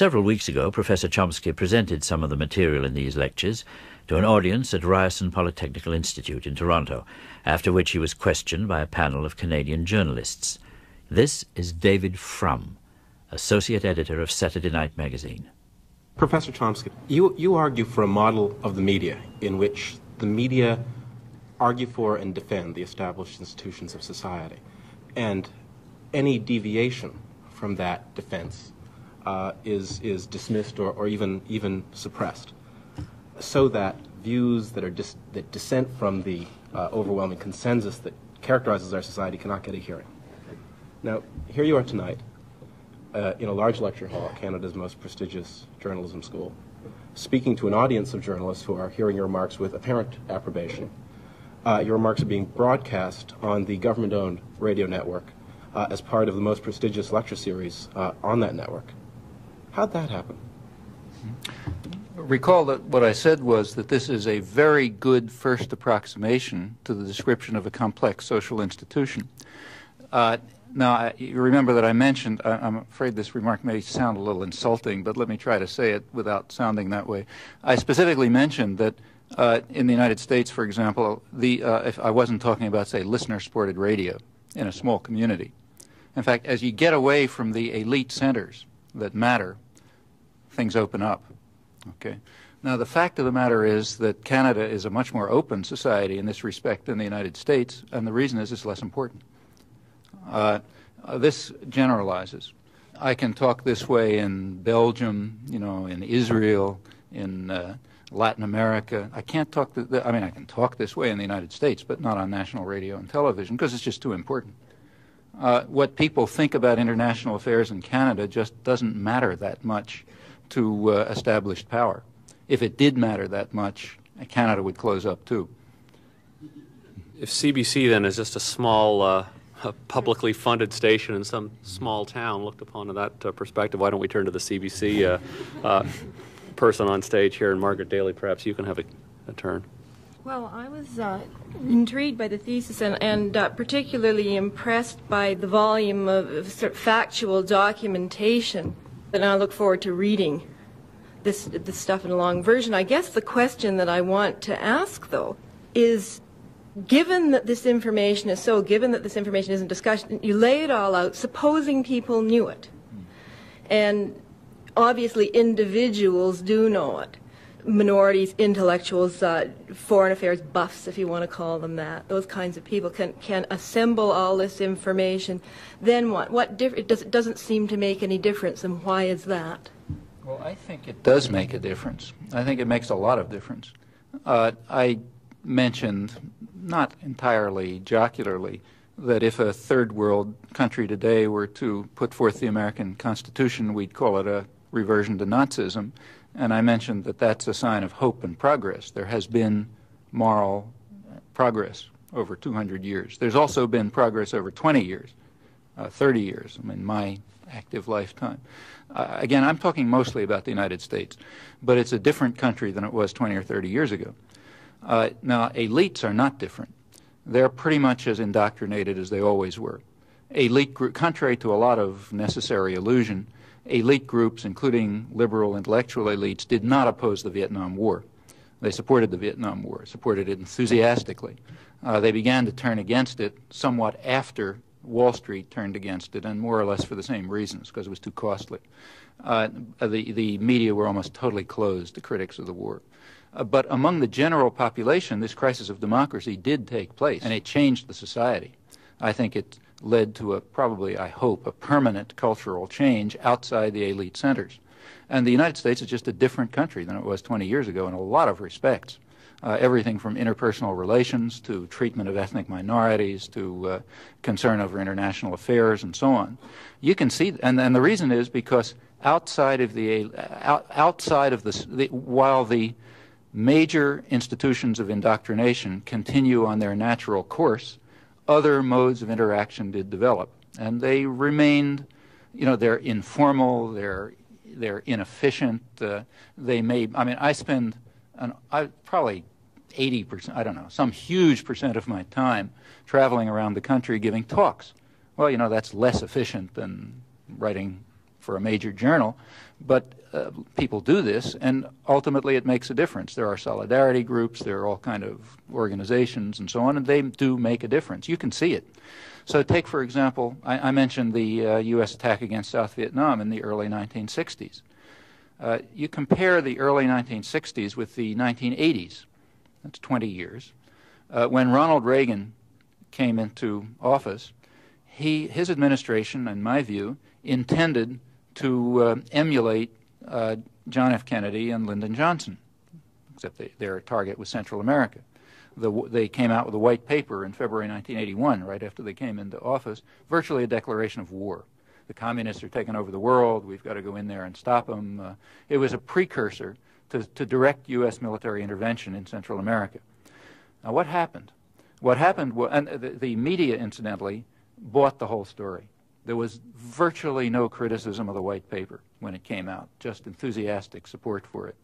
Several weeks ago, Professor Chomsky presented some of the material in these lectures to an audience at Ryerson Polytechnical Institute in Toronto, after which he was questioned by a panel of Canadian journalists. This is David Frum, associate editor of Saturday Night Magazine. Professor Chomsky, you, you argue for a model of the media in which the media argue for and defend the established institutions of society. And any deviation from that defense uh, is, is dismissed or, or even, even suppressed, so that views that, are dis- that dissent from the uh, overwhelming consensus that characterizes our society cannot get a hearing. Now, here you are tonight uh, in a large lecture hall at Canada's most prestigious journalism school, speaking to an audience of journalists who are hearing your remarks with apparent approbation. Uh, your remarks are being broadcast on the government owned radio network uh, as part of the most prestigious lecture series uh, on that network. How'd that happen? Recall that what I said was that this is a very good first approximation to the description of a complex social institution. Uh, now, I, you remember that I mentioned, I, am afraid this remark may sound a little insulting, but let me try to say it without sounding that way. I specifically mentioned that uh, in the United States, for example, the, uh, if I wasn't talking about, say, listener supported radio in a small community. In fact, as you get away from the elite centers that matter, things open up. Okay. Now, the fact of the matter is that Canada is a much more open society in this respect than the United States, and the reason is it's less important. Uh, this generalizes. I can talk this way in Belgium, you know, in Israel, in uh, Latin America. I can't talk. The, I mean, I can talk this way in the United States, but not on national radio and television because it's just too important. Uh, what people think about international affairs in Canada just doesn't matter that much to uh, established power. If it did matter that much, Canada would close up too. If CBC then is just a small, uh, a publicly funded station in some small town, looked upon in that uh, perspective, why don't we turn to the CBC uh, uh, person on stage here, and Margaret Daly, perhaps you can have a, a turn. Well, I was uh, intrigued by the thesis and, and uh, particularly impressed by the volume of, of sort of factual documentation and I look forward to reading this, this stuff in a long version. I guess the question that I want to ask, though, is given that this information is so, given that this information isn't discussed, you lay it all out, supposing people knew it. Hmm. And obviously, individuals do know it minorities, intellectuals, uh, foreign affairs buffs, if you want to call them that, those kinds of people can, can assemble all this information. Then what? What diff- it, does, it doesn't seem to make any difference, and why is that? Well, I think it does make a difference. I think it makes a lot of difference. Uh, I mentioned, not entirely jocularly, that if a third world country today were to put forth the American Constitution, we'd call it a reversion to Nazism. And I mentioned that that's a sign of hope and progress. There has been moral progress over 200 years. There's also been progress over 20 years, uh, 30 years, I mean, my active lifetime. Uh, again, I'm talking mostly about the United States, but it's a different country than it was 20 or 30 years ago. Uh, now, elites are not different. They're pretty much as indoctrinated as they always were. Elite group, contrary to a lot of necessary illusion, elite groups, including liberal intellectual elites, did not oppose the Vietnam War. They supported the Vietnam War, supported it enthusiastically. Uh, they began to turn against it somewhat after Wall Street turned against it, and more or less for the same reasons, because it was too costly. Uh, the, the media were almost totally closed to critics of the war. Uh, but among the general population, this crisis of democracy did take place, and it changed the society. I think it led to a probably, I hope, a permanent cultural change outside the elite centers. And the United States is just a different country than it was 20 years ago in a lot of respects. Uh, everything from interpersonal relations to treatment of ethnic minorities to uh, concern over international affairs and so on. You can see, and, and the reason is because outside of the out, outside of the, the while the major institutions of indoctrination continue on their natural course, other modes of interaction did develop, and they remained, you know, they're informal, they're they're inefficient. Uh, they may, I mean, I spend an, I, probably 80%, I don't know, some huge percent of my time traveling around the country giving talks. Well, you know, that's less efficient than writing for a major journal, but uh, people do this, and ultimately it makes a difference. There are solidarity groups, there are all kind of organizations and so on, and they do make a difference. You can see it. So take, for example, I, I mentioned the uh, U.S. attack against South Vietnam in the early 1960s. Uh, you compare the early 1960s with the 1980s, that's 20 years. Uh, when Ronald Reagan came into office, he, his administration, in my view, intended to uh, emulate uh, John F. Kennedy and Lyndon Johnson, except they, their target was Central America. The, they came out with a white paper in February 1981, right after they came into office, virtually a declaration of war. The communists are taking over the world. We've got to go in there and stop them. Uh, it was a precursor to, to direct U.S. military intervention in Central America. Now, what happened? What happened, was, and the, the media, incidentally, bought the whole story. There was virtually no criticism of the white paper when it came out, just enthusiastic support for it.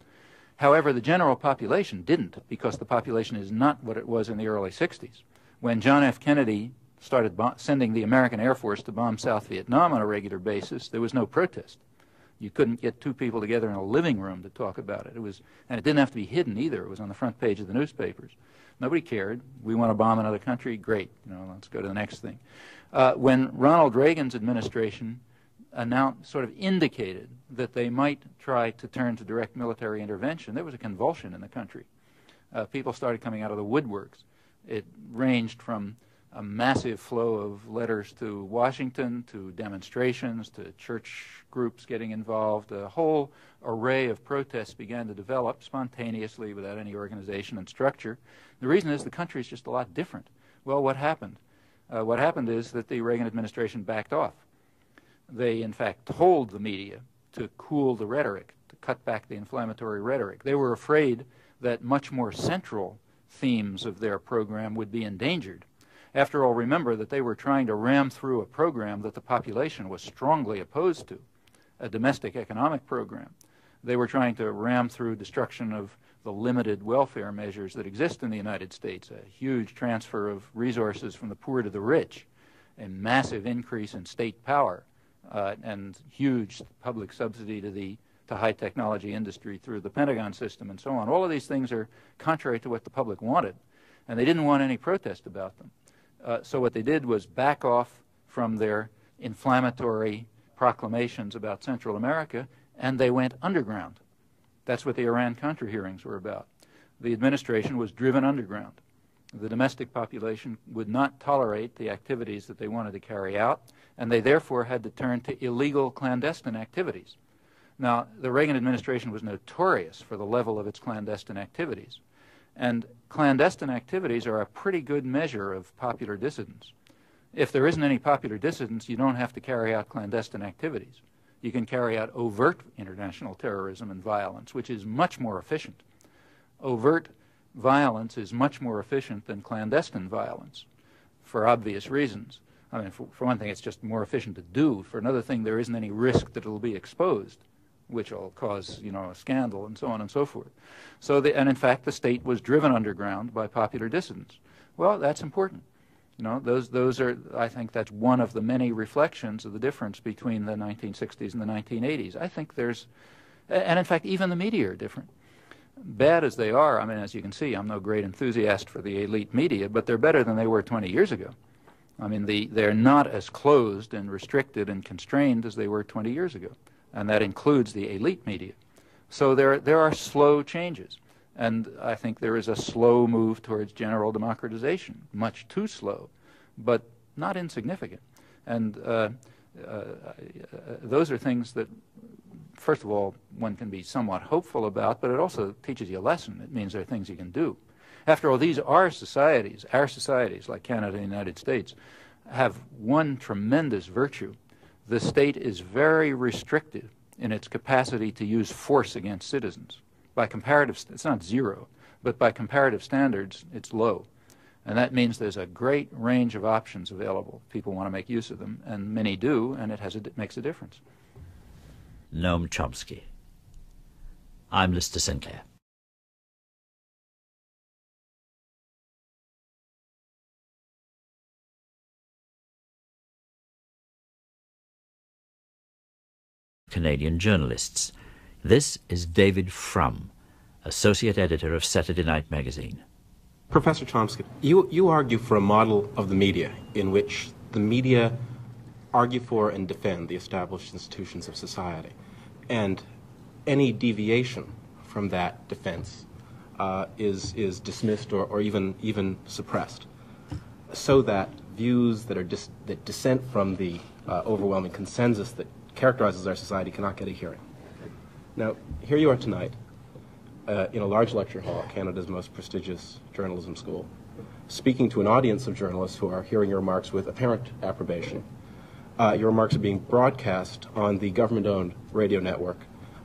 However, the general population didn't, because the population is not what it was in the early 60s. When John F. Kennedy started sending the American Air Force to bomb South Vietnam on a regular basis, there was no protest. You couldn't get two people together in a living room to talk about it. It was, and it didn't have to be hidden either. It was on the front page of the newspapers. Nobody cared. We want to bomb another country. Great. You know, let's go to the next thing. Uh, when Ronald Reagan's administration announced, sort of indicated that they might try to turn to direct military intervention, there was a convulsion in the country. Uh, people started coming out of the woodworks. It ranged from a massive flow of letters to Washington, to demonstrations, to church groups getting involved. A whole array of protests began to develop spontaneously without any organization and structure. The reason is the country is just a lot different. Well, what happened? Uh, what happened is that the Reagan administration backed off. They, in fact, told the media to cool the rhetoric, to cut back the inflammatory rhetoric. They were afraid that much more central themes of their program would be endangered after all, remember that they were trying to ram through a program that the population was strongly opposed to, a domestic economic program. They were trying to ram through destruction of the limited welfare measures that exist in the United States, a huge transfer of resources from the poor to the rich, a massive increase in state power, uh, and huge public subsidy to the to high technology industry through the Pentagon system and so on. All of these things are contrary to what the public wanted, and they didn't want any protest about them. Uh, so what they did was back off from their inflammatory proclamations about Central America, and they went underground. That's what the Iran-Contra hearings were about. The administration was driven underground. The domestic population would not tolerate the activities that they wanted to carry out, and they therefore had to turn to illegal clandestine activities. Now, the Reagan administration was notorious for the level of its clandestine activities. And clandestine activities are a pretty good measure of popular dissidence. If there isn't any popular dissidence, you don't have to carry out clandestine activities. You can carry out overt international terrorism and violence, which is much more efficient. Overt violence is much more efficient than clandestine violence for obvious reasons. I mean, for, for one thing, it's just more efficient to do. For another thing, there isn't any risk that it'll be exposed which will cause you know a scandal and so on and so forth. So the, and in fact the state was driven underground by popular dissidents. Well, that's important. You know, those those are I think that's one of the many reflections of the difference between the 1960s and the 1980s. I think there's and in fact even the media are different. Bad as they are, I mean as you can see, I'm no great enthusiast for the elite media, but they're better than they were 20 years ago. I mean, the, they're not as closed and restricted and constrained as they were 20 years ago and that includes the elite media. So there, there are slow changes. And I think there is a slow move towards general democratization, much too slow, but not insignificant. And uh, uh, uh, those are things that, first of all, one can be somewhat hopeful about, but it also teaches you a lesson. It means there are things you can do. After all, these are societies, our societies, like Canada and the United States, have one tremendous virtue the state is very restricted in its capacity to use force against citizens. By comparative, it's not zero, but by comparative standards, it's low. And that means there's a great range of options available. People want to make use of them, and many do, and it, has a, it makes a difference. Noam Chomsky. I'm Lister Sinclair. Canadian journalists. This is David Frum, Associate Editor of Saturday Night Magazine. Professor Chomsky, you, you argue for a model of the media in which the media argue for and defend the established institutions of society. And any deviation from that defense uh, is, is dismissed or, or even, even suppressed, so that views that, are dis- that dissent from the uh, overwhelming consensus that characterizes our society cannot get a hearing. Now, here you are tonight uh, in a large lecture hall at Canada's most prestigious journalism school, speaking to an audience of journalists who are hearing your remarks with apparent approbation. Uh, your remarks are being broadcast on the government owned radio network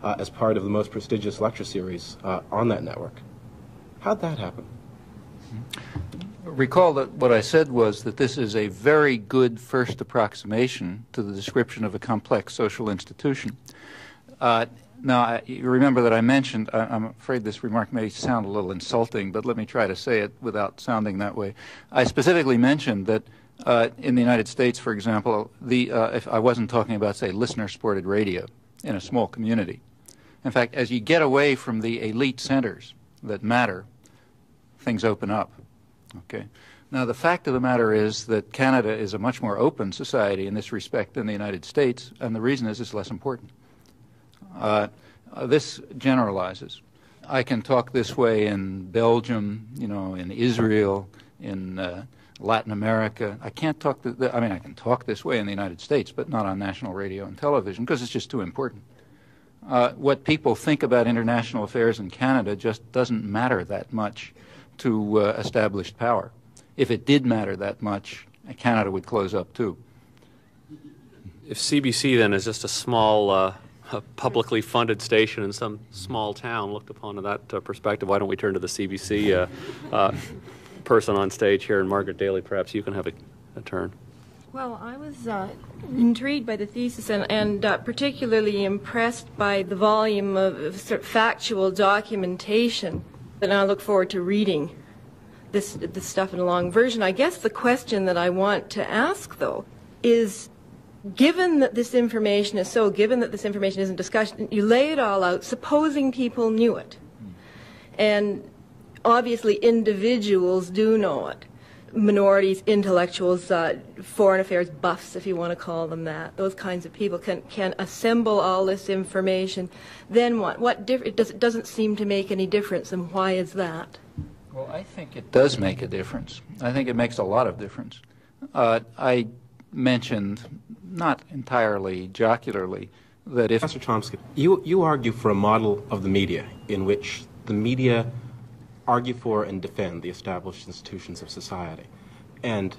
uh, as part of the most prestigious lecture series uh, on that network. How'd that happen? Recall that what I said was that this is a very good first approximation to the description of a complex social institution. Uh, now, I, you remember that I mentioned, I, am afraid this remark may sound a little insulting, but let me try to say it without sounding that way. I specifically mentioned that uh, in the United States, for example, the, uh, if I wasn't talking about, say, listener supported radio in a small community. In fact, as you get away from the elite centers that matter, things open up. Okay. Now, the fact of the matter is that Canada is a much more open society in this respect than the United States, and the reason is it's less important. Uh, uh, this generalizes. I can talk this way in Belgium, you know, in Israel, in uh, Latin America. I can't talk. The, I mean, I can talk this way in the United States, but not on national radio and television because it's just too important. Uh, what people think about international affairs in Canada just doesn't matter that much to uh, established power. If it did matter that much, Canada would close up too. If CBC then is just a small uh, a publicly funded station in some small town looked upon in that uh, perspective, why don't we turn to the CBC uh, uh, person on stage here, and Margaret Daly, perhaps you can have a, a turn. Well, I was uh, intrigued by the thesis and, and uh, particularly impressed by the volume of, of sort of factual documentation. And I look forward to reading this, this stuff in a long version. I guess the question that I want to ask, though, is given that this information is so, given that this information isn't discussed, you lay it all out, supposing people knew it. And obviously, individuals do know it. Minorities, intellectuals, uh, foreign affairs buffs, if you want to call them that, those kinds of people can, can assemble all this information. Then what? What diff- it, does, it doesn't seem to make any difference, and why is that? Well, I think it does make a difference. I think it makes a lot of difference. Uh, I mentioned not entirely jocularly, that if. Professor Chomsky, you, you argue for a model of the media in which the media argue for and defend the established institutions of society. And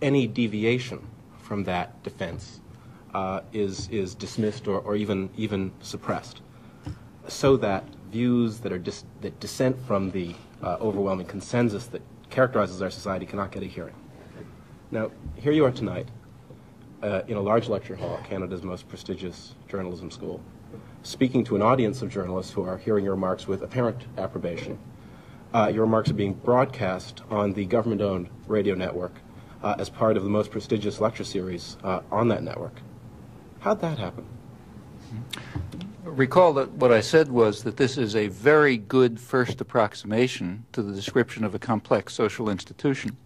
any deviation from that defense uh, is, is dismissed or, or even, even suppressed, so that views that, are dis- that dissent from the uh, overwhelming consensus that characterizes our society cannot get a hearing. Now, here you are tonight uh, in a large lecture hall at Canada's most prestigious journalism school, speaking to an audience of journalists who are hearing your remarks with apparent approbation. Uh, your remarks are being broadcast on the government owned radio network uh, as part of the most prestigious lecture series uh, on that network. How'd that happen? Recall that what I said was that this is a very good first approximation to the description of a complex social institution.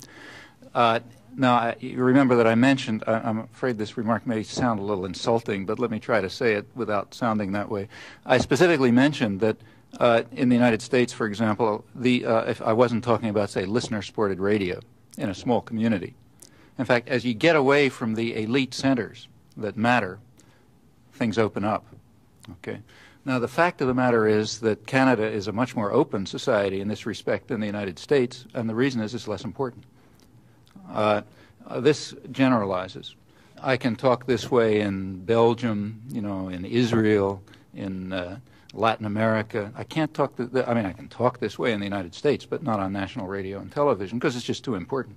Uh, now, you remember that I mentioned, I'm afraid this remark may sound a little insulting, but let me try to say it without sounding that way. I specifically mentioned that uh, in the United States, for example, the, uh, if I wasn't talking about, say, listener supported radio in a small community. In fact, as you get away from the elite centers that matter, things open up. Okay. Now, the fact of the matter is that Canada is a much more open society in this respect than the United States, and the reason is it's less important. Uh, this generalizes. I can talk this way in Belgium, you know, in Israel, in uh, Latin America. I can't talk. The, I mean, I can talk this way in the United States, but not on national radio and television because it's just too important.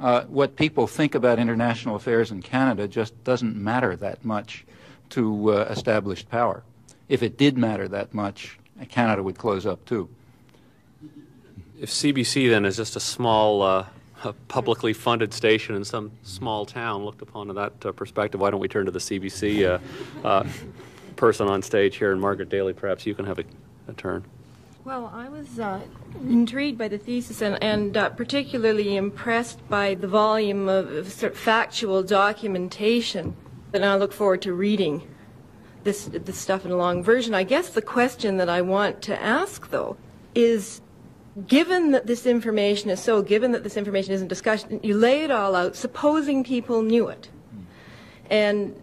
Uh, what people think about international affairs in Canada just doesn't matter that much to uh, established power. If it did matter that much, Canada would close up too. If CBC then is just a small uh, a publicly funded station in some small town looked upon in that uh, perspective, why don't we turn to the CBC uh, uh, person on stage here, and Margaret Daly, perhaps you can have a, a turn. Well, I was uh, intrigued by the thesis and, and uh, particularly impressed by the volume of, sort of factual documentation. And I look forward to reading this, this stuff in a long version. I guess the question that I want to ask, though, is given that this information is so, given that this information isn't discussed, you lay it all out, supposing people knew it. And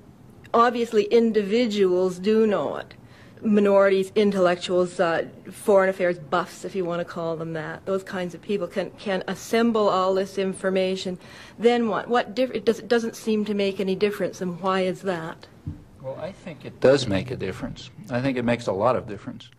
obviously, individuals do know it minorities, intellectuals, uh, foreign affairs buffs, if you want to call them that, those kinds of people can, can assemble all this information. Then what? What diff- it, does, it doesn't seem to make any difference, and why is that? Well, I think it does make a difference. I think it makes a lot of difference.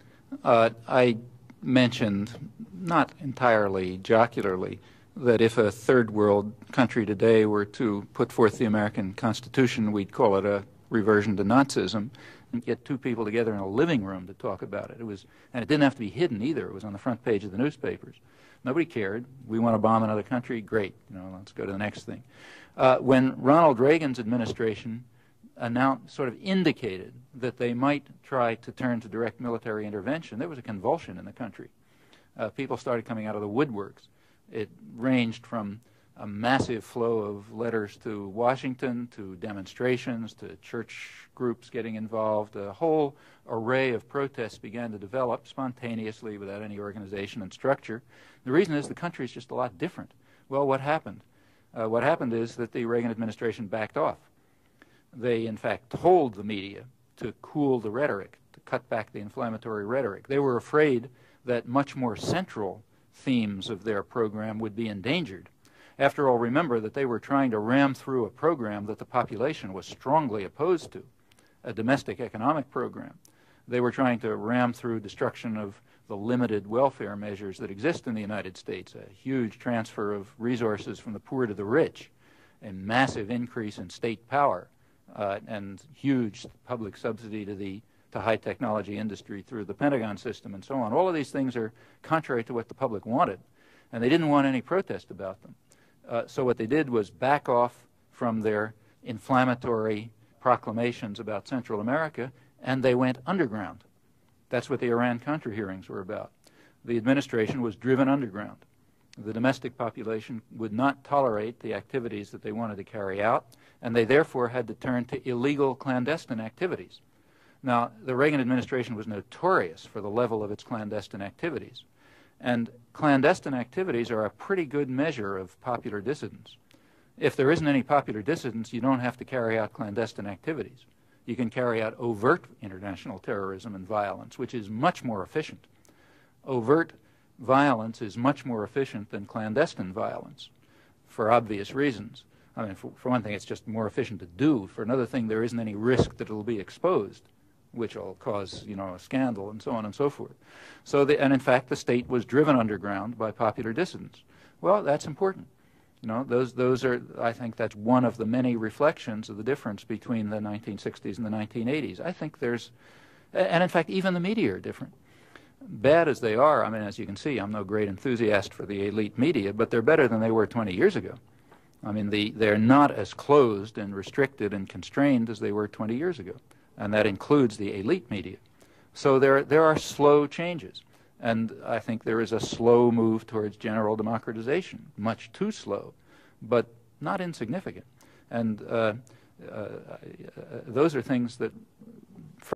Uh, I mentioned, not entirely jocularly, that if a third world country today were to put forth the American Constitution, we'd call it a reversion to Nazism and get two people together in a living room to talk about it. It was, and it didn't have to be hidden either. It was on the front page of the newspapers. Nobody cared. We want to bomb another country. Great. You know, let's go to the next thing. Uh, when Ronald Reagan's administration announced, sort of indicated that they might try to turn to direct military intervention, there was a convulsion in the country. Uh, people started coming out of the woodworks. It ranged from a massive flow of letters to Washington, to demonstrations, to church groups getting involved. A whole array of protests began to develop spontaneously without any organization and structure. The reason is the country is just a lot different. Well, what happened? Uh, what happened is that the Reagan administration backed off. They, in fact, told the media to cool the rhetoric, to cut back the inflammatory rhetoric. They were afraid that much more central themes of their program would be endangered after all, remember that they were trying to ram through a program that the population was strongly opposed to, a domestic economic program. They were trying to ram through destruction of the limited welfare measures that exist in the United States, a huge transfer of resources from the poor to the rich, a massive increase in state power, uh, and huge public subsidy to the to high technology industry through the Pentagon system and so on. All of these things are contrary to what the public wanted, and they didn't want any protest about them. Uh, so what they did was back off from their inflammatory proclamations about Central America, and they went underground. That's what the Iran Contra hearings were about. The administration was driven underground. The domestic population would not tolerate the activities that they wanted to carry out, and they therefore had to turn to illegal clandestine activities. Now, the Reagan administration was notorious for the level of its clandestine activities. And clandestine activities are a pretty good measure of popular dissidence. If there isn't any popular dissidence, you don't have to carry out clandestine activities. You can carry out overt international terrorism and violence, which is much more efficient. Overt violence is much more efficient than clandestine violence for obvious reasons. I mean, for, for, one thing, it's just more efficient to do. For another thing, there isn't any risk that it'll be exposed which will cause you know a scandal and so on and so forth. So the, and in fact the state was driven underground by popular dissidents. Well, that's important. You know, those those are I think that's one of the many reflections of the difference between the 1960s and the 1980s. I think there's and in fact even the media are different. Bad as they are, I mean as you can see, I'm no great enthusiast for the elite media, but they're better than they were 20 years ago. I mean, the, they're not as closed and restricted and constrained as they were 20 years ago and that includes the elite media. So there, there are slow changes. And I think there is a slow move towards general democratization, much too slow, but not insignificant. And uh, uh, those are things that